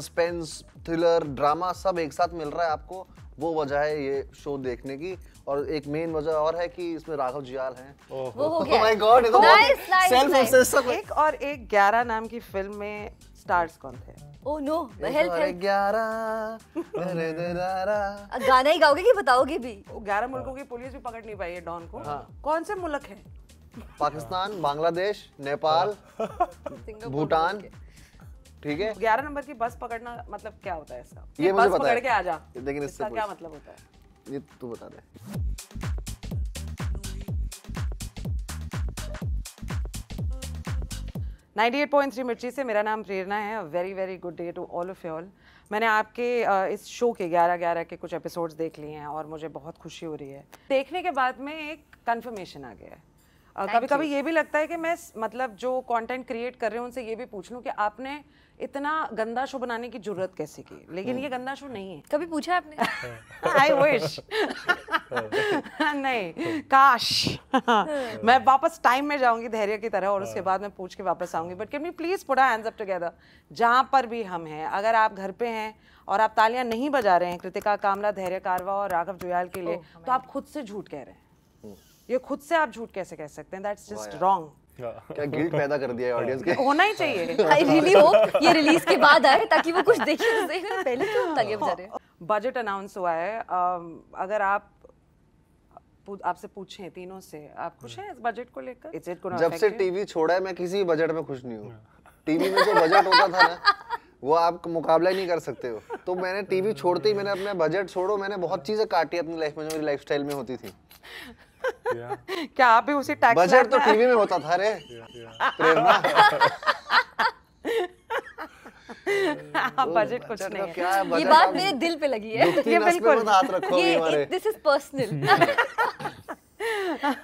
Suspense thriller drama सब एक साथ मिल रहा है आपको। वो वजह है ये शो देखने की। और एक मेन वजह और है कि इसमें राघव जियाल हैं। वो हो Oh गया। my God, ये तो Nice, बहुत nice, self nice. obsessed एक और एक ग्यारह नाम की फ़िल्म में स्टार्स कौन थे? ओ नो हेल्प हेल्प ग्यारह दरे दरारा। गाना ही गाओगे कि बताओगे भी? वो ग्यारह मुल्कों की पुलिस भी पकड़ नहीं पाई है डॉन को। हाँ। कौन से मुल्क है? पाकिस्तान बांग्लादेश नेपाल भूटान। ठीक है? ग्यारह नंबर की बस पकड़ना मतलब क्या होता है इसका? ये मुझे बस पकड़ के आ जा। लेकिन इससे इसका क्या मतलब होता है? ये तू बता दे। 98.3 मिर्ची से मेरा नाम प्रेरणा है। Very very good day to all of you all मैंने आपके इस शो के 11 11 के कुछ एपिसोड्स देख लिए हैं और मुझे बहुत खुशी हो रही है। देखने के बाद में एक कन्फर्मेशन आ गया है। कभी कभी ये भी लगता है कि मैं मतलब जो कंटेंट क्रिएट कर रहे हैं उनसे ये भी पूछ लूँ कि आपने इतना गंदा शो बनाने की ज़रूरत कैसे की? लेकिन ये गंदा शो नहीं है। कभी पूछा आपने? आई विश नहीं काश। मैं वापस टाइम में जाऊँगी धैर्य की तरह और उसके बाद मैं पूछ के वापस आऊँगी। But can we please put hands up together जहाँ पर भी हम हैं अगर आप घर पे हैं और आप तालियाँ नहीं बजा रहे हैं कृतिका कामरा धैर्य कारवा और राघव जुयाल के लिए तो आप खुद से झूठ कह रहे हैं। ये खुद से आप झूठ कैसे कह सकते हैं? दैट्स जस्ट रॉन्ग क्या? गिल्ट पैदा कर दिया है ऑडियंस के? होना ही चाहिए। आई रियली होप ये रिलीज़ के बाद आए ताकि वो कुछ देखे तो सही पहले क्यों तालियाँ बजा रहे बजट अनाउंस हुआ है। अगर आप आपसे पूछें तीनों से आप खुश हैं इस बजट को लेकर? जब से टीवी छोड़ा है मैं किसी बजट में खुश नहीं हूँ। टीवी में जो बजट होता था ना वो आप मुकाबला ही नहीं कर सकते हो। तो मैंने टीवी छोड़ते ही मैंने अपने बजट छोड़ो मैंने बहुत चीज़ें काटी अपनी लाइफ में जो मेरी लाइफस्टाइल में होती थी। क्या आप भी उसी टैक्स बजट तो टीवी में होता था रे। प्रेरणा। बजट कुछ नहीं है। क्या है? ये बात मेरे दिल पे लगी है। ये बिल्कुल- मत हाथ रखो ये this is personal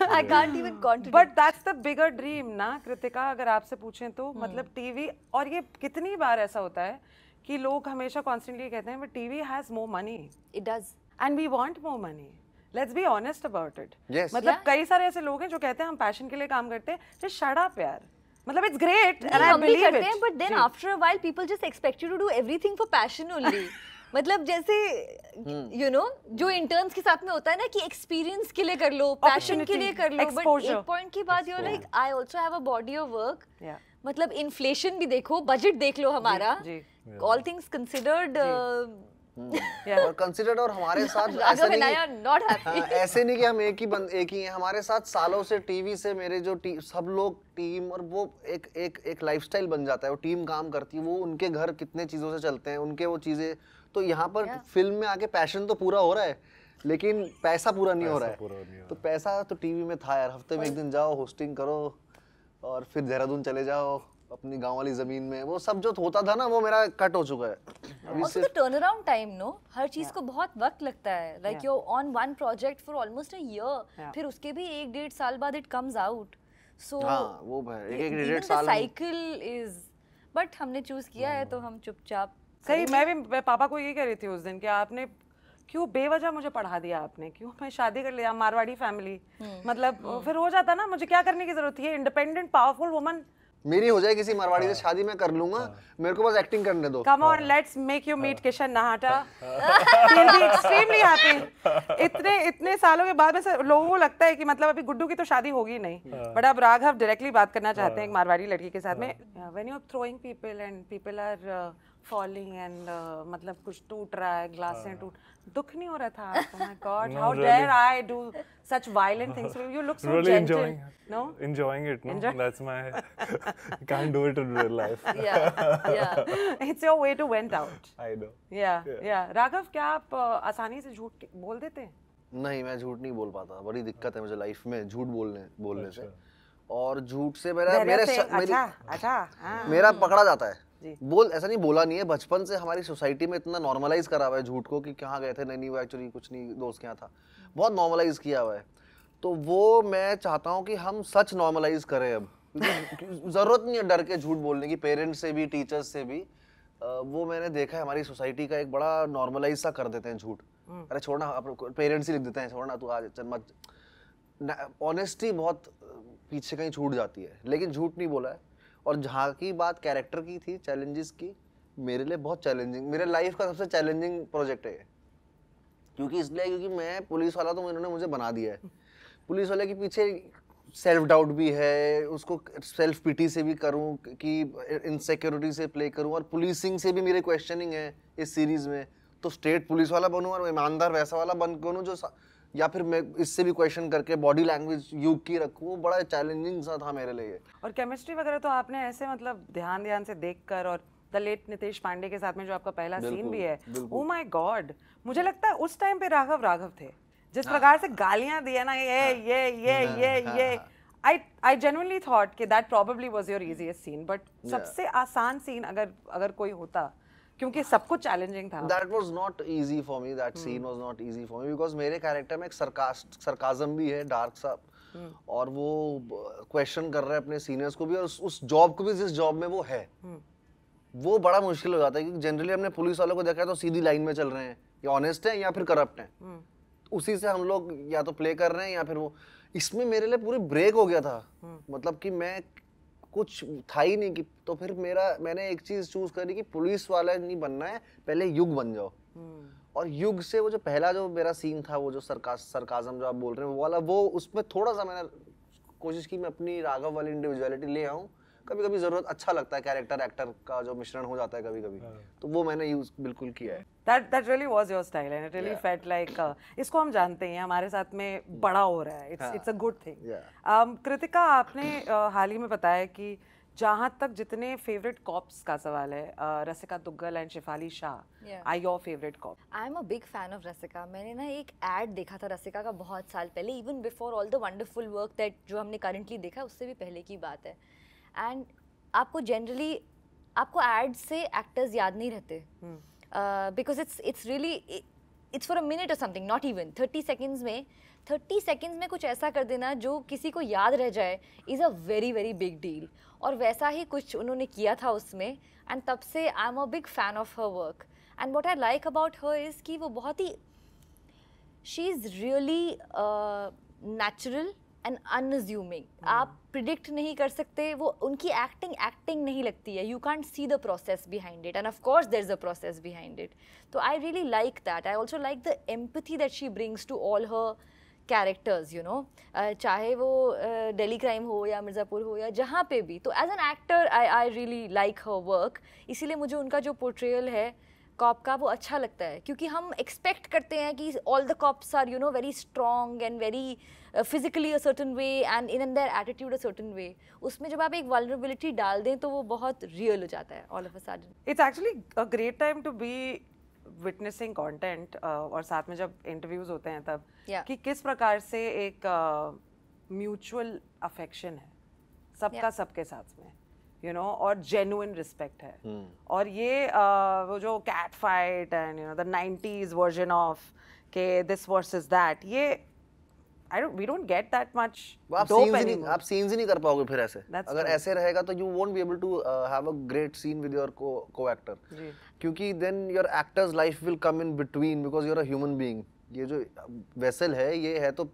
I can't even contribute but that's the bigger dream ना कृतिका अगर आपसे पूछें तो। मतलब टीवी और ये कितनी बार ऐसा होता है कि लोग हमेशा कॉन्स्टेंटली कहते हैं but TV has more money it does and we want more money let's be honest about it मतलब Yeah. कई सारे ऐसे लोग हैं जो कहते हैं हम पैशन के लिए काम करते हैं जस्ट शट अप यार। मतलब it's great and I believe करते हैं but then after a while people just expect you to do everything for passion only मतलब जैसे यू नो जो इंटर्न्स के साथ में होता है ना कि एक्सपीरियंस के लिए कर लो पैशन के लिए कर लो बट एक पॉइंट के बाद you like I also have a body of work मतलब इन्फ्लेशन भी देखो बजट देख लो हमारा। ऑल थिंग्स कंसिडर्ड और कंसिडर्ड और हमारे साथ ऐसा नहीं हाँ, हैप्पी ऐसे नहीं कि हम एक ही बंद एक ही हैं। हमारे साथ सालों से टीवी से मेरे जो टी, सब लोग टीम और वो एक एक एक लाइफस्टाइल बन जाता है। वो टीम काम करती है वो उनके घर कितने चीज़ों से चलते हैं उनके वो चीज़ें। तो यहाँ पर फ़िल्म में आके पैशन तो पूरा हो रहा है लेकिन पैसा पूरा नहीं हो रहा है। तो पैसा तो टीवी में था यार। हफ़्ते में एक दिन जाओ होस्टिंग करो और फिर देहरादून चले जाओ। अपनी गाँव वाली ज़मीन में वो सब जो होता था ना वो मेरा कट हो चुका है। अभी also the turnaround time no? Her cheese yeah. को बहुत वक्त लगता है। You're on one project for almost a year Yeah. फिर उसके भी एक डेढ़ साल बाद it comes out. So हाँ वो है। एक एक डेढ़ साल cycle is but हमने चूज़ किया है तो हम चुपचाप सही मैं भी मैं पापा को यही कह रही थी उस दिन कि आपने क्यों बेवजह मुझे पढ़ा दिया आपने? क्यों मैं शादी कर लिया? मारवाड़ी फैमिली मतलब फिर हो जाता ना मुझे क्या करने की ज़रूरत थी? इंडिपेंडेंट पावरफुल वुमन मेरी हो जाए किसी मारवाड़ी से शादी मैं कर लूँगा मेरे को बस एक्टिंग करने दो। Come on let's make you meet Kishan Nahata be extremely happy. इतने इतने सालों के बाद में लोगों को लगता है कि मतलब अभी गुड्डू की तो शादी होगी नहीं। बट अब राघव डायरेक्टली बात करना चाहते हैं एक मारवाड़ी लड़की के साथ में। When you are throwing people and people are falling and मतलब कुछ टूट रहा है ग्लासें टूट दुख नहीं हो रहा था? आपको my god how. Dare I do such violent things you look so gentle enjoying no enjoying it no? Enjoy- that's my can't do it in real life. Yeah yeah. It's your way to vent out i know. या या राघव क्या आप uh, आसानी से झूठ बोल देते हैं? नहीं मैं झूठ नहीं बोल पाता। बड़ी दिक्कत है मुझे लाइफ में झूठ बोलने बोलने से। और झूठ से मेरा मेरे मेरी अच्छा अच्छा हाँ। मेरा पकड़ा जाता है। बोल ऐसा नहीं बोला नहीं है। बचपन से हमारी सोसाइटी में इतना नॉर्मलाइज करा हुआ है झूठ को कि कहाँ गए थे नहीं नहीं वो एक्चुअली कुछ नहीं दोस्त के यहाँ था। बहुत नॉर्मलाइज किया हुआ है। तो वो मैं चाहता हूँ कि हम सच नॉर्मलाइज करें अब। ज़रूरत नहीं है डर के झूठ बोलने की पेरेंट्स से भी टीचर्स से भी। वो मैंने देखा है हमारी सोसाइटी का एक बड़ा नॉर्मलाइज सा कर देते हैं झूठ। अरे छोड़ना पेरेंट्स ही लिख देते हैं छोड़ना तू आज मत। ऑनेस्टी बहुत पीछे कहीं छूट जाती है। लेकिन झूठ नहीं बोला है। और जहाँ की बात कैरेक्टर की थी चैलेंजेस की, मेरे लिए बहुत चैलेंजिंग मेरे लाइफ का सबसे चैलेंजिंग प्रोजेक्ट है क्योंकि इसलिए, क्योंकि मैं पुलिस वाला तो इन्होंने मुझे बना दिया है। पुलिस वाले के पीछे सेल्फ डाउट भी है, उसको सेल्फ पिटी से भी करूँ, कि इनसिक्योरिटी से प्ले करूँ, और पुलिसिंग से भी मेरे क्वेश्चनिंग है इस सीरीज़ में। तो स्टेट पुलिस वाला बनूं और ईमानदार वैसा वाला बन बनूं जो या फिर मैं इससे भी क्वेश्चन करके बॉडी लैंग्वेज युग की रखूँ वो बड़ा चैलेंजिंग सा था मेरे लिए। और केमिस्ट्री वगैरह तो आपने ऐसे मतलब ध्यान ध्यान से देखकर और द लेट नितेश पांडे के साथ में जो आपका पहला सीन भी है। ओ माय गॉड मुझे लगता है उस टाइम पे राघव राघव थे। जिस प्रकार से गालियाँ दिया ना ये ये ये ये ये। आई आई genuinely थॉट कि that probably was your easiest scene but सबसे आसान सीन अगर अगर कोई होता क्योंकि सब कुछ चैलेंजिंग था। Was not easy for me. That Hmm. scene was not easy for me because मेरे कैरेक्टर में एक सरकाजम भी है डार्क सा। Hmm. और वो क्वेश्चन कर रहा है अपने सीनियर्स को भी और उस, उस जॉब को भी जिस जॉब में वो है। Hmm. वो बड़ा मुश्किल हो जाता है क्योंकि जनरली हमने पुलिस वालों को देखा है तो सीधी लाइन में चल रहे हैं। या ऑनेस्ट हैं या फिर करप्ट हैं। Hmm. उसी से हम लोग या तो प्ले कर रहे हैं या फिर वो। इसमें मेरे लिए पूरी ब्रेक हो गया था। मतलब कि मैं कुछ था ही नहीं कि तो फिर मेरा मैंने एक चीज़ चूज़ करी कि पुलिस वाला नहीं बनना है पहले युग बन जाओ। और युग से वो जो पहला जो मेरा सीन था वो जो सरका सरकाजम जो आप बोल रहे हैं वो वाला वो उसमें थोड़ा सा मैंने कोशिश की मैं अपनी राघव वाली इंडिविजुअलिटी ले आऊँ। कभी कभी ज़रूरत अच्छा लगता है कैरेक्टर एक्टर का जो मिश्रण हो जाता है कभी कभी तो वो मैंने यूज़ बिल्कुल किया है। That that really was your style and it really felt like uh, इसको हम जानते हैं हमारे साथ में बड़ा हो रहा है। It's it's a good thing. Um, Kritika आपने uh, हाल ही में बताया कि जहाँ तक जितने फेवरेट कॉप्स का सवाल है uh, Rasika Duggal and Shefali Shah. Are your favourite cop I am a big fan of Rasika. मैंने ना एक एड देखा था रसिका का बहुत साल पहले even before all the wonderful work that जो हमने करंटली देखा उससे भी पहले की बात है। एंड आपको जनरली आपको एड से एक्टर्स याद नहीं रहते। Because it's it's really it's for a minute और something not even thirty seconds में थर्टी सेकेंड्स में कुछ ऐसा कर देना जो किसी को याद रह जाए is a very very big deal और वैसा ही कुछ उन्होंने किया था उसमें एंड तब से I am a big fan of her work and what I like about her is कि वो बहुत ही she is really natural and unassuming आप प्रिडिक्ट नहीं कर सकते वो उनकी एक्टिंग एक्टिंग नहीं लगती है. You can't see the process behind it and of course there is a process behind it तो I really like that I also like the empathy that she brings to all her characters you know चाहे वो Delhi crime हो या मिर्ज़ापुर हो या जहाँ पे भी. तो as an actor I I really like her work इसीलिए मुझे उनका जो पोर्ट्रेयल है कॉप का वो अच्छा लगता है क्योंकि हम एक्सपेक्ट करते हैं कि all the cops are you know very strong and very physically a certain way and in their attitude a certain way उसमें जब आप एक वल्नरेबिलिटी डाल दें तो वो बहुत रियल हो जाता है all of a sudden it's actually a great time to be witnessing content और साथ में जब इंटरव्यूज़ होते हैं तब Yeah. कि किस प्रकार से एक म्यूचुअल uh, अफेक्शन है सबका Yeah. सबके साथ में यू नो और जेन्युइन रिस्पेक्ट है। हम्म। और ये uh, वो जो cat fight and you know the 90s version of के दिस वर्सेस दैट ये I don't we don't get that much आप सीन्स ही नहीं आप सीन्स ही नहीं कर पाओगे फिर ऐसे। That's अगर true. ऐसे रहेगा तो you won't be able to have a great scene with your co co actor जी। क्योंकि then your actor's life will come in between because you're a human being ये जो वेसल है ये है तो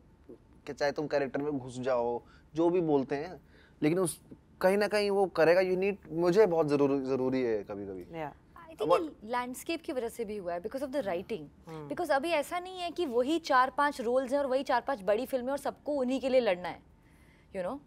चाहे तुम कैरेक्टर में घुस जाओ जो भी बोलते हैं लेकिन उस कहीं ना कहीं वो करेगा यू नीड मुझे बहुत ज़रूरी ज़रूरी है कभी कभी या आई थिंक लैंडस्केप की वजह से भी हुआ है because of the writing because अभी ऐसा नहीं है कि वही चार पाँच रोल्स हैं और वही चार पाँच बड़ी फ़िल्में और सबको उन्हीं के लिए लड़ना है यू नो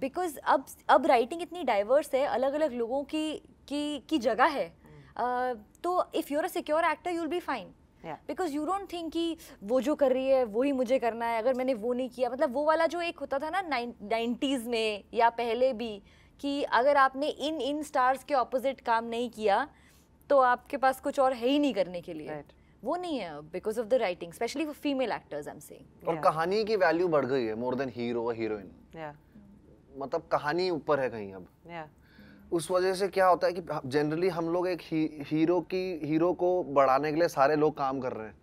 बिकॉज़ अब अब राइटिंग इतनी डाइवर्स है अलग अलग लोगों की की की जगह है। Uh, तो if you're a secure actor you'll be fine Yeah. Because you don't think कि वो जो कर रही है वही मुझे करना है अगर मैंने वो नहीं किया। मतलब वो वाला जो एक होता था ना नाइन्टीज़ में या पहले भी कि अगर आपने इन इन स्टार्स के ऑपोजिट काम नहीं किया तो आपके पास कुछ और है ही नहीं करने के लिए। Right. वो नहीं है because of the writing specially for female actors I am saying और yeah. कहानी की वैल्यू बढ़ गई है मोर देन हीरो और हीरोइन या मतलब कहानी ऊपर है कहीं अब। या उस वजह से क्या होता है कि जनरली हम लोग एक ही, हीरो की हीरो को बढ़ाने के लिए सारे लोग काम कर रहे हैं।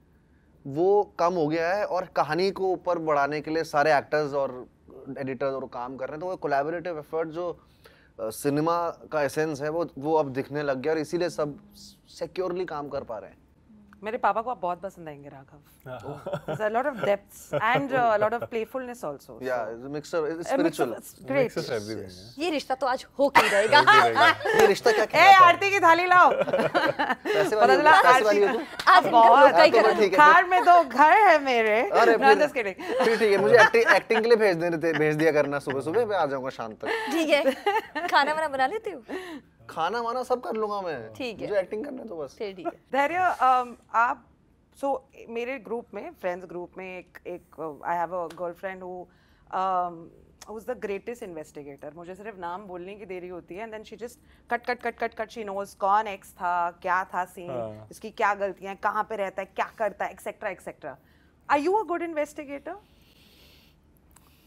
वो कम हो गया है और कहानी को ऊपर बढ़ाने के लिए सारे एक्टर्स और एडिटर्स और काम कर रहे हैं। तो वो कोलेबोरेटिव एफर्ट जो सिनेमा का एसेंस है वो वो अब दिखने लग गया और इसीलिए सब सिक्योरली काम कर पा रहे हैं। मेरे पापा को आप बहुत पसंद आएँगे Raghav There's a lot of depths and a lot of playfulness also. Yeah, it's a mixture. It's A mix spiritual. of- it's great. Mixes everything. Yeah. ये रिश्ता तो आज हो के ही रहेगा ये रिश्ता क्या ए कहलाता है? आरती की थाली लाओ पैसे पता वाली चला पैसे वाली आरती आज बहुत धोखा ही तो ठीक है खार में दो घर है मेरे अरे फिर just फिर ठीक है मुझे एक्टिंग एक्टिंग के लिए भेज देने भेज दिया करना सुबह सुबह मैं आ जाऊँगा शाम तक ठीक है खाना वाना बना लेते हो खाना वाना सब कर लूँगा मैं। ठीक है। मुझे एक्टिंग करना तो बस। ठीक है। धैर्य आप सो मेरे ग्रुप में फ्रेंड्स ग्रुप में एक एक I have a girlfriend who who's the greatest investigator मुझे सिर्फ़ नाम बोलने की देरी होती है and then she just cut cut cut cut cut she knows कौन एक्स था क्या था सीन हाँ। इसकी क्या गलतियाँ कहाँ पे रहता है क्या करता है etcetera etcetera are you a good investigator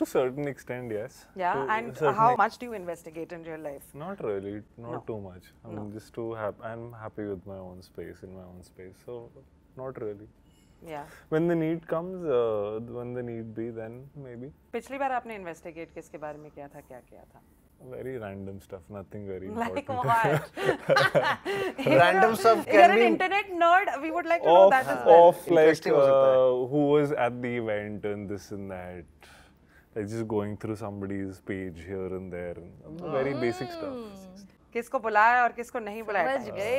To certain extent, yes. yeah To and certain how ex- much do you investigate in real life Not really, not No. too much. I'm just too happy. I'm happy with my own space, in my own space. So, not really. yeah When the need comes, uh, when the need be, then maybe. पिछली बार आपने investigate किसके बारे में किया था क्या किया था Very random stuff, nothing very like important. what Random stuff If you're can an be- internet nerd, we would like to know Of, that as well. of like Interesting हो सकता है। uh, who was at the event and this and that. Like just going through somebody's page here and there. And very basic stuff. किसको बुलाया और किसको नहीं बुलाया समझ गए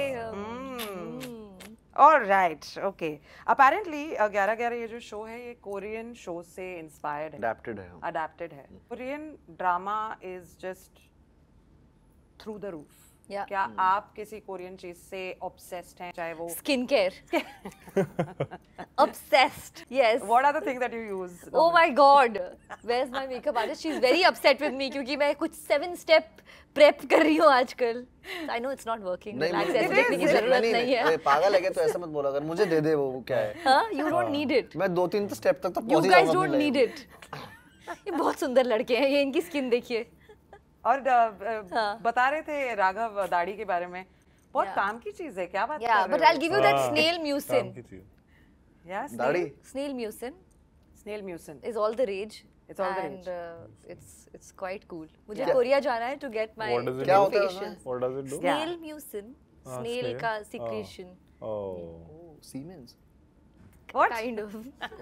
ऑल राइट ओके अपेरेंटली ग्यारह ग्यारह ये जो शो है ये कोरियन शो से इंस्पायर्ड है। अडेप्टेड है। अडेप्टेड है। Korean drama is just through the roof Yeah. क्या आप किसी कोरियन चीज़ से ऑब्सेस्ड हैं चाहे वो skin care obsessed. Yes. What are the things that you use oh my god. Where's my makeup artist? She's very upset with me क्योंकि मैं कुछ seven step prep कर रही हूँ आजकल। It's not working नहीं relax मुझे- ऐसे देखने की ज़रूरत नहीं, नहीं नहीं, है पागल है तो? ऐसा मत बोला अगर मुझे दे दे वो क्या है? हाँ you don't need it. मैं दो तीन स्टेप तक तो पहुँच ही जाऊँगा don't अपनी need life it. ये बहुत सुंदर लड़के हैं ये इनकी स्किन देखिए। और uh, uh, हाँ. बता रहे थे राघव दाढ़ी के बारे में बहुत Yeah. काम की चीज़ है क्या बात yeah कर but रहे I'll give you that हाँ, snail mucin की चीज़। या दाढ़ी snail mucin snail mucin is all the rage It's all the and uh, it's it's quite cool मुझे क्या? कोरिया जाना है to get my What does it क्या do? होता है facials. उसमें? What does it do? Snail Yeah. mucin Ah, snail. का Oh. secretion Oh. oh, सीमेंस What? kind of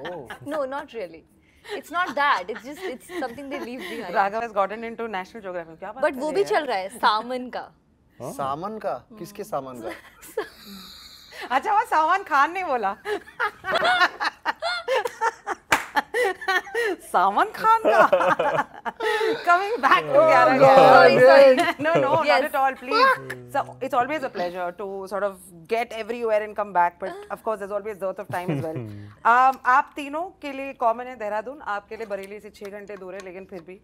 oh no not really it's not that it's just it's something they leave behind raghav has gotten into national geography kya baat but wo bhi chal raha hai चल ka है सामन का सामान का किसके wo का अच्छा वो सामान खान ने बोला सामान खान का coming back to ग्यारह ग्यारह sorry sorry no no not Yes. at all please Fuck. so it's always a pleasure to sort of get everywhere and come back but of course there's always dearth of time as well um, आप तीनों के लिए common है देहरादून आपके लिए बरेली से छह घंटे दूर है लेकिन फिर भी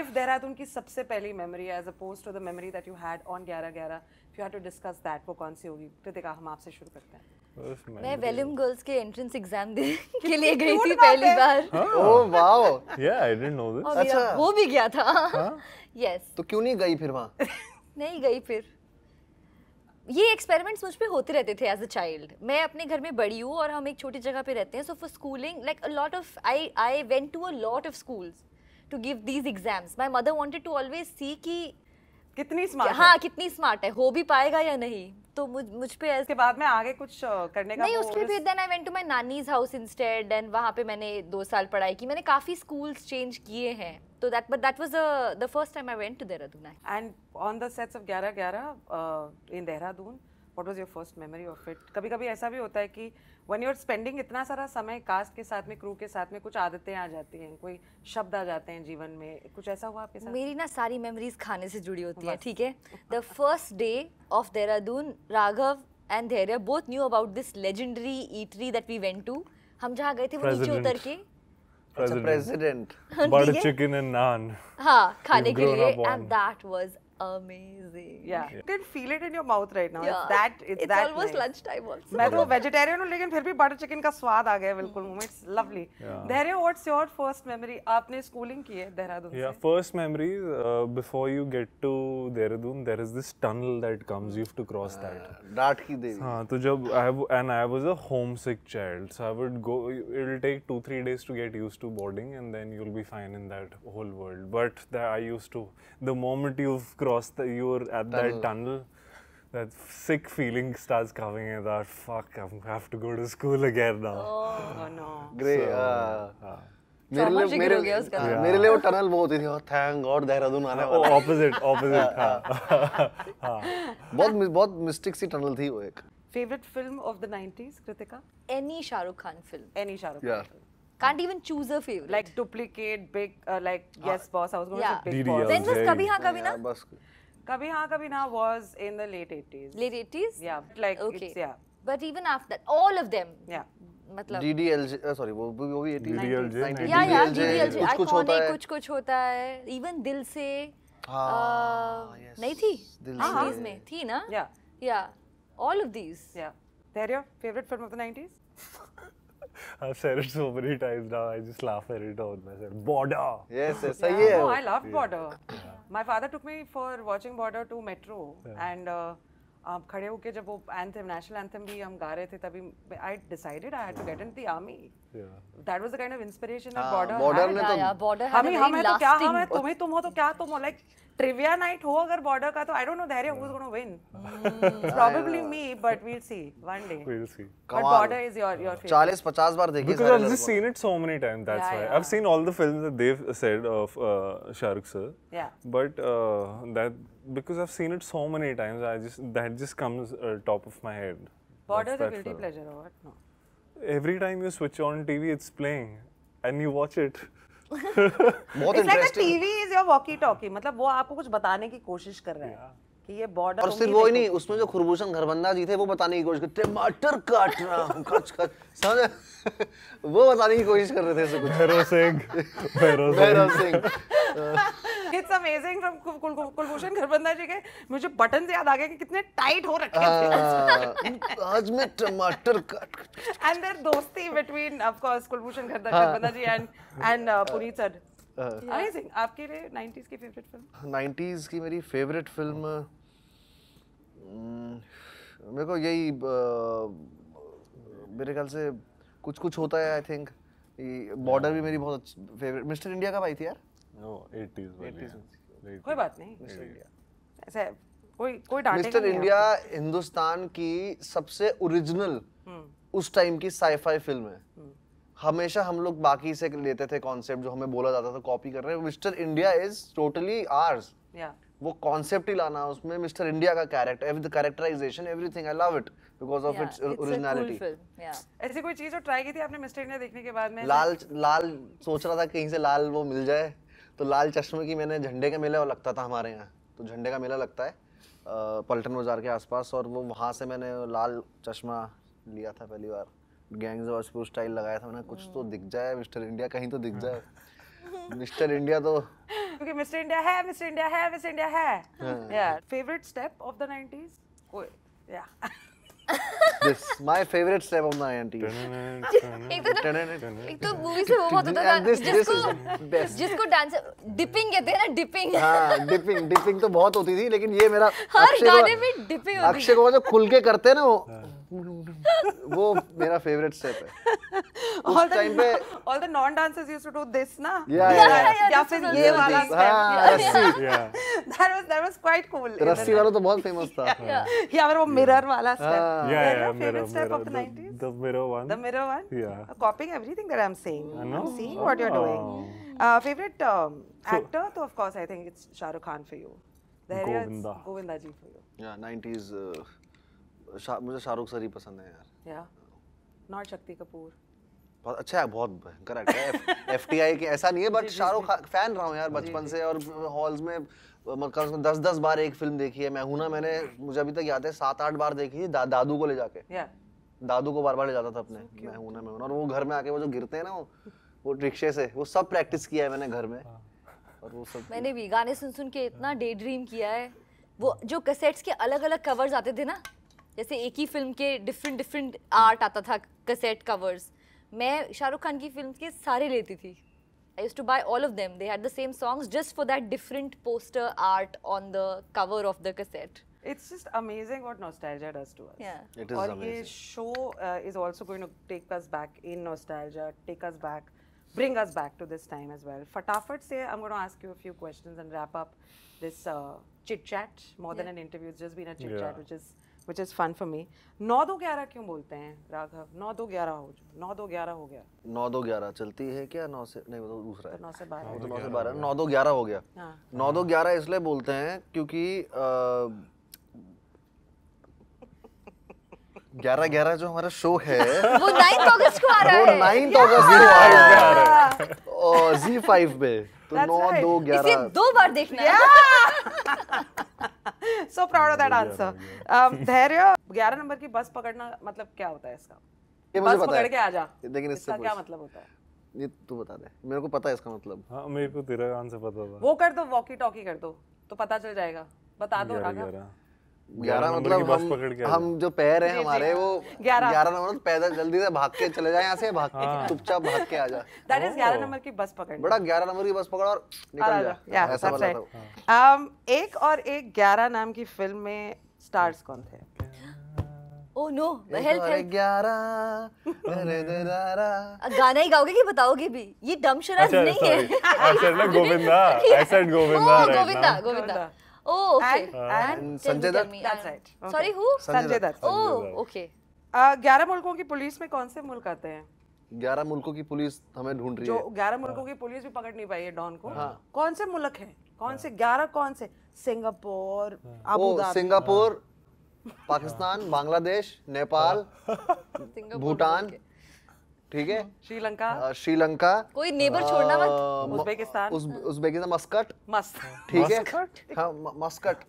if देहरादून की सबसे पहली memory as opposed to the memory that you had on ग्यारह ग्यारह if you had to discuss that वो कौन सी होगी कृतिका हम आपसे शुरू करते हैं मैं. वेलम गर्ल्स के एंट्रेंस एग्ज़ाम देने के लिए गई थी पहली बार। ओह wow Yeah, I didn't know this. और मेरा अच्छा। वो भी गया था। यस तो क्यों नहीं गई फिर वहाँ? नहीं गई फिर। ये एक्सपेरिमेंट्स मुझ पे होते रहते थे एज अ चाइल्ड मैं अपने घर में बड़ी हूँ और हम एक छोटी जगह पे रहते हैं so for schooling like a lot of I I went to a lot of schools to give these exams my mother wanted to always see कि कितनी स्मार्ट हाँ? कितनी स्मार्ट है? हो भी पाएगा या नहीं? तो मुझ मुझ पे ऐसे बाद में आगे कुछ करने का नहीं उसके फिर then I went to my nannies house instead and वहाँ पे मैंने दो साल पढ़ाई की। मैंने काफ़ी स्कूल्स चेंज किए हैं। तो that but that was the first time I went to Dehradun and on the sets of 11 11 in Dehradun what was your first memory of it कभी कभी ऐसा भी होता है कि व्हेन यू आर स्पेंडिंग इतना सारा समय कास्ट के साथ में क्रू के साथ में कुछ आदतें आ जाती हैं कोई शब्द आ जाते हैं जीवन में कुछ ऐसा हुआ आपके साथ? मेरी ना सारी मेमोरीज खाने से जुड़ी होती है ठीक है? The first day of Dehradun Raghav and Dhairya both knew about this legendary eatery that we went to हम जहाँ गए थे वो नीचे उतर के। प्रेसिडेंट Butter ठीक है? chicken and हाँ खाने के लिए एंड दैट वाज अमेजिंग या you can feel it in your mouth right now it's Yeah. that it's, It's that almost nice. lunch time also. मैं तो वेजिटेरियन हूँ लेकिन फिर भी बटर चिकन का स्वाद आ गया बिल्कुल मुँह में it's lovely Yeah. Dhairya what's your first memory आपने स्कूलिंग की है देहरादून Yeah, से first memories uh, before you get to Dehradun, there is this tunnel that comes. You have to cross that. डांट की देवी हाँ तो जब I w- and I was a homesick child, so I would go. It'll take two three days to get used to boarding, and then you'll be fine in that whole world. But the, I used to. The moment you've crossed, the, you're at tunnel. that tunnel. that sick feeling starts coming in that fuck I have to go to school again now. Oh no. ग्रे हाँ. मेरे Trauma लिए मेरे हो गया उसका। हाँ, मेरे लिए वो टनल वो होती थी थैंक गॉड देहरादून आने Oh, वाला opposite, opposite. हाँ. हाँ. बहुत बहुत मिस्टिक सी टनल थी वो एक Favorite film of the 90s, Kritika? Any Shah Rukh Khan film. Any Shah Can't even choose a favorite. Like duplicate, big, uh, like Yes Boss. I was going Yeah. to say Big DDL. Boss. then was Kabhi Haan Kabhi Na? Kabhi Haan Kabhi Na was in the late 80s. Late 80s? Yeah, like Okay. it's yeah, But even after that, all of them. yeah. मतलब DDLJ sorry वो वो भी 80 DDLJ, 90s, या या DDLJ, DDLJ कुछ कुछ होता है कुछ कुछ होता है इवन दिल से हाँ, uh, नहीं थी दिल से। में थी ना Yeah. या all of these Yeah. They're your favorite film of the 90s? I've said it so many times now. I just laugh at it all myself. Border. Yes, yes. Yeah. yeah. No, I loved Border. Yeah. My father took me for watching Border to Metro, yeah. and. Uh, खड़े होके जब वो anthem national anthem भी हम गा रहे थे तभी I decided I had to get in the army that was the kind of inspiration of Border Border ने तो बॉर्डर हम हम है तो क्या हम है तुम्हें तुम हो तो क्या तुम हो? लाइक ट्रिविया नाइट हो अगर बॉर्डर का तो I don't know there who is gonna win probably me but we will see one day we will see but Border is your your favourite 40 50 बार देखी sir I have seen it so many time that's why I have seen all the films that they said of Shahrukh sir या but that Uh, because I've seen it so many times, I just that just comes uh, top of my head. border a guilty pleasure or what no Every time you switch on TV, it's playing, and you watch it. बहुत it's like a interesting TV is your walkie talkie मतलब वो आपको कुछ बताने की कोशिश कर रहा है कि ये बॉर्डर और सिर्फ़ वो ही नहीं उसमें जो खुरभूषण घरबंदा जी थे वो बताने की कोशिश कर टमाटर काट रहा हूँ कच कच समझ वो बताने की कोशिश कर रहे थे ऐसे कुछ Bhairav Singh, Bhairav Singh. Bhairav Singh it's amazing from Kulbhushan Kharbanda ji के मुझे बटन याद आ गया कि कितने टाइट हो रखे थे। हाँ, आज मैं टमाटर काट and their dosti between of course Kulbhushan Kharbanda ji and uh, Puneet sir amazing आपके लिए 90s की फेवरेट फ़िल्म 90s की मेरी फेवरेट फ़िल्म मेरे को यही मेरे ख्याल से कुछ कुछ होता है आई थिंक बॉर्डर भी मेरी बहुत फेवरेट मिस्टर इंडिया कब आई थी यार। No, 80s. वाली, हाँ. Late कोई बात नहीं ऐसे कोई कोई डांटेगा मिस्टर इंडिया हिंदुस्तान की सबसे ओरिजिनल उस टाइम की साईफाई फ़िल्म है। हमेशा हम लोग बाकी से लेते थे कॉन्सेप्ट जो हमें बोला जाता था कॉपी कर रहे हैं। Mister India is totally hours वो कॉन्सेप्ट ही लाना उसमें मिस्टर इंडिया का character the characterization everything I love it because of its originality ऐसी कोई चीज़ जो ट्राई की थी आपने मिस्टर इंडिया देखने के बाद में? लाल लाल सोच रहा था कहीं से लाल वो मिल जाए। तो लाल चश्मे की मैंने झंडे का मेला लगता था हमारे यहाँ। तो झंडे का मेला लगता है पलटन बाज़ार के आसपास और वो वहाँ से मैंने लाल चश्मा लिया था पहली बार। गैंग्स वाशपुर स्टाइल लगाया था मैंने कुछ तो दिख जाए मिस्टर इंडिया कहीं तो दिख जाए। मिस्टर इंडिया तो क्योंकि मिस्टर इंडिया है मिस्टर इंडिया है मिस्टर इंडिया है। या favourite step of the 90s कोई या this my favourite step of the 90s एक तो मूवी से वो बहुत होता था this- this जिसको. जिसको डांस डिपिंग कहते हैं ना डिपिंग हाँ डिपिंग डिपिंग तो बहुत होती थी लेकिन ये मेरा हर गाने में dipping होती अक्षय को जो खुल के करते हैं ना वो वो मेरा फेवरेट स्टेप है। ऑल द टाइम पे all the non dancers used to do this ना या या फिर ये वाला स्टेप हाँ, रस्सी। That was that was quite cool रस्सी वाला तो बहुत फ़ेमस था। या और वो मिरर वाला स्टेप या या mirror step of the 90s the mirror one the mirror one या copying everything that I am saying I am seeing what you are doing favourite actor तो of course I think it's Shahrukh Khan for you Govinda Govinda ji for you या 90s शा, मुझे Shahrukh sir ही पसंद है यार. Not Shakti Kapoor. बहुत अच्छा है बहुत भयंकर एक्टर है। एफटीआई के ऐसा नहीं है बट शाहरुख फ़ैन रहा हूँ यार बचपन से और हॉल्स में कम से कम दस दस बार एक फ़िल्म देखी है मैं। हूँ ना मैंने मुझे अभी तक याद है सात आठ बार देखी थी दा, दादू को ले जाके। Yeah. दादू को बार बार ले जाता था अपने। मैं हूँ ना मैं हूँ और वो घर में आके वो जो गिरते हैं ना वो वो रिक्शे से वो सब प्रैक्टिस किया है मैंने घर में। और वो सब मैंने भी गाने सुन सुन के इतना डे ड्रीम किया है। वो जो कैसेट्स के अलग अलग कवर्स आते थे ना जैसे एक ही फ़िल्म के डिफरेंट डिफरेंट आर्ट आता था कैसेट कवर्स मैं शाहरुख खान की फ़िल्म के सारे लेती थी I use to buy all of them they had the same songs just for that different poster art on the cover of the cassette It's just amazing what nostalgia does to us. Yeah. It is और ये amazing. show uh, is also going to take us back in nostalgia, take us back bring us back to this time as well. Fatafat say I'm going to ask you a few questions and wrap up this uh, chit chat. More yeah. than an interview, it's just been a chit chat, Yeah. which is which is fun for me. नौ दो ग्यारह क्यों बोलते हैं राघव? नौ दो ग्यारह हो नौ दो ग्यारह हो गया। नौ दो ग्यारह चलती है क्या? नौ से नहीं वो तो दूसरा है। तो नौ से बारह। तो नौ से बारह। नौ दो ग्यारह हो गया। हाँ। नौ दो ग्यारह इसलिए बोलते हैं क्योंकि ग्यारह ग्यारह जो हमारा शो है। वो 9 अगस्त को आ रहा है वो है। नाइन्थ अगस्त को और जी फाइव पे। तो नौ. दो इसे ग्यारह। दो बार देखना so proud of that answer. Um, धैर्य ग्यारह नंबर की बस पकड़ना मतलब क्या होता है इसका? ये मुझे बस पता पकड़ के आ जा। लेकिन इससे इसका क्या मतलब होता है? ये तू बता दे। मेरे को पता है इसका मतलब। हाँ मेरे को तेरा आंसर पता था। वो कर दो वॉकी टॉकी कर दो तो पता चल जाएगा। बता दो राघव ग्यारह मतलब हम पकड़ हम जो पैर हैं हमारे वो ग्यारह। ग्यारह नंबर मतलब पैदल जल्दी से भाग के चले जाए यहाँ से भाग हाँ। के चुपचाप भाग के आ जा दैट इज़ ग्यारह नंबर की बस पकड़ना बड़ा ग्यारह नंबर की बस पकड़ और निकल जा। ऐसा वाला था। Um, एक और एक ग्यारह नाम की फ़िल्म में स्टार्स कौन थे? Oh no help help. गाना ही गाओगे कि बताओगे भी? ये डम शराज अच्छा नहीं है। Govinda Govinda Oh, Govinda Govinda. Oh, okay. And- And Sanjay tell Dutt? me, That's uh, right. Okay. Sorry, who? Sanjay Dutt Oh, okay. Uh, ग्यारह मुल्कों की पुलिस में कौन से मुल्क आते हैं ग्यारह मुल्कों की पुलिस हमें ढूंढ रही जो है ग्यारह मुल्कों की पुलिस भी पकड़ नहीं पाई है डॉन को हाँ। कौन से मुल्क हैं कौन से ग्यारह कौन से Singapore Abu Dhabi Singapore Pakistan Bangladesh Nepal Bhutan. ठीक है? श्रीलंका। हाँ, श्रीलंका। कोई नेबर छोड़ना मत। हाँ, उज़्बेकिस्तान। Uzbekistan Muscat. मस्त ठीक है? हाँ Muscat.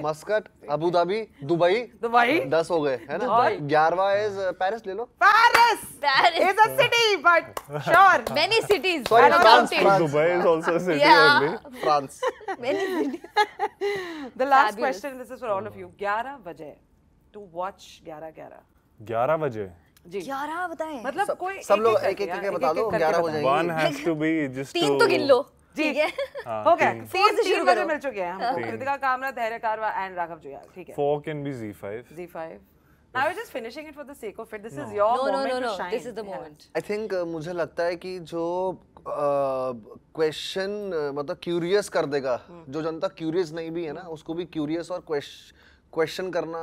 Muscat Abu Dhabi Dubai. Dubai. दस हो गए है ना? ग्यारहवा इज़ पेरिस uh, ले लो। Paris is a city but sure many cities sorry France Dubai is also a city only France many the last question this is for all of you 11 बजे to watch 11 11 11 बजे। ग्यारह बताएँ। मतलब कोई सब लोग एक एक करके बता दो 11 हो जाएँगे। तीन तो गिन लो। ठीक है? हाँ, हो गया तीन। तीन से शुरू करो। मिल चुके हैं हमको। कृतिका कामरा धैर्य कारवा एंड राघव जुयाल। ठीक है। Four can be Z5 Z5 now we're just finishing it for the sake of it. This is your No, no, moment no, to shine. This is the Yeah. moment. I think मुझे लगता है कि जो question मतलब curious कर देगा जो जनता curious नहीं भी है ना उसको भी क्यूरियस और क्वेश्चन करना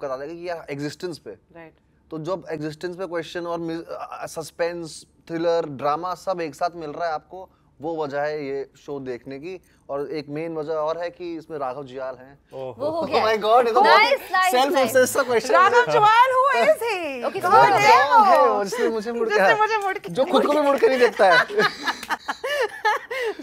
करा देगा कि यार एग्जिस्टेंस पे। Right. तो जब एग्जिस्टेंस पे क्वेश्चन और सस्पेंस थ्रिलर ड्रामा सब एक साथ मिल रहा है आपको वो वजह है ये शो देखने की। और एक मेन वजह और है कि इसमें राघव जियाल हैं। वो हो Oh गया। माय गॉड ये तो सेल्फ nice. ऑब्सेस्ड सा question Raghav Juyal who is he okay कौन है वो? जिसने मुझे मुड़ के जो खुद को भी मुड़ के नहीं देखता है।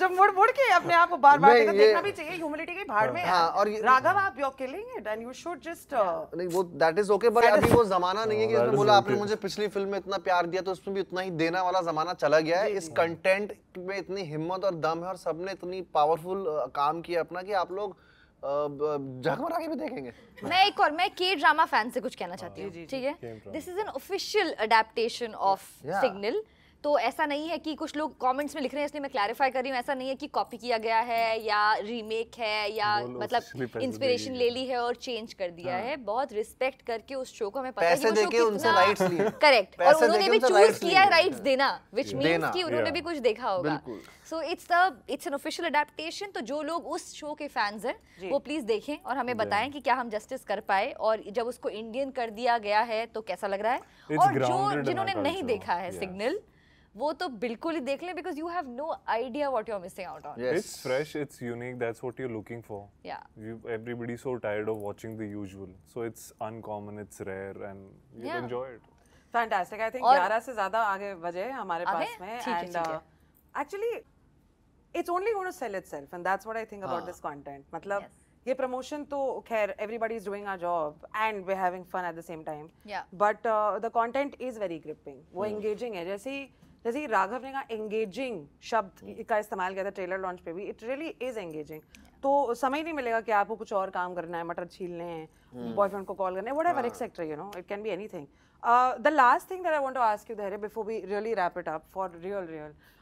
जब मुड़ मुड़ के अपने आप को बार बार देखना भी चाहिए ह्यूमिलिटी की भाड़ में हाँ, और राघव आप you killing it and you should just नहीं वो दैट इज़ ओके बट अभी वो जमाना नहीं है कि इसमें is बोला आपने मुझे पिछली फ़िल्म में इतना प्यार दिया तो उसमें भी उतना ही देना वाला जमाना चला गया है। इस कंटेंट में इतनी हिम्मत और दम है और सबने इतनी पावरफुल काम किया अपना कि आप लोग झकमरा के भी देखेंगे। मैं एक और मैं के ड्रामा फ़ैन से कुछ कहना चाहती हूँ। ठीक है? This is an official adaptation of Signal तो ऐसा नहीं है कि कुछ लोग कमेंट्स में लिख रहे हैं इसलिए मैं क्लैरिफाई कर रही हूँ ऐसा नहीं है कि कॉपी किया गया है या रीमेक है या मतलब इंस्पिरेशन ले ली है और चेंज कर दिया हाँ। है। बहुत रिस्पेक्ट करके उस शो को हमें पता है कि उनसे लिए। करेक्ट और उन्होंने भी चूज़ किया लिए। राइट्स देना व्हिच मींस कि उन्होंने भी कुछ देखा होगा। So it's the it's an official adaptation तो जो लोग उस शो के फैंस हैं वो प्लीज़ देखें और हमें बताएँ कि क्या हम जस्टिस कर पाए और जब उसको इंडियन कर दिया गया है तो कैसा लग रहा है? और जो जिन्होंने नहीं देखा है Yes. सिग्नल वो तो बिल्कुल ही देख लें because you have no idea what you are missing out on Yes. it's fresh it's unique that's what you're looking for. या everybody's so tired of watching the usual. So it's uncommon it's rare and you'll Yeah. enjoy fantastic I think 11 से ज़्यादा आगे बजे हैं हमारे आगे? पास में and actually it's only going to sell itself and that's what I think about. This content मतलब Yes. ये प्रमोशन तो खैर everybody is doing our job and we having fun at the same time but the content is very gripping वो engaging है. जैसे ही जैसे कि राघव ने कहा एंगेजिंग शब्द का इस्तेमाल किया था ट्रेलर लॉन्च पे भी इट रियली इज़ एंगेजिंग तो समय नहीं मिलेगा कि आपको कुछ और काम करना है मटर छीलने हैं बॉयफ्रेंड को कॉल करना है ever etcetera you know it can be any thing the last thing that I want to ask you there before be really wrap it up for real real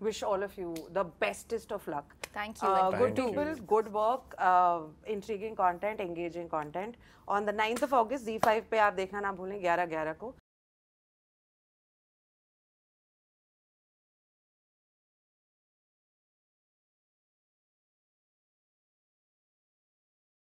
wish all of you the bestest of luck. Thank you, Uh, and good Thank people, you. good work, uh, intriguing content, engaging content. On the 9th of August, Z5 पे आप देखना ना भूलें 11 11 को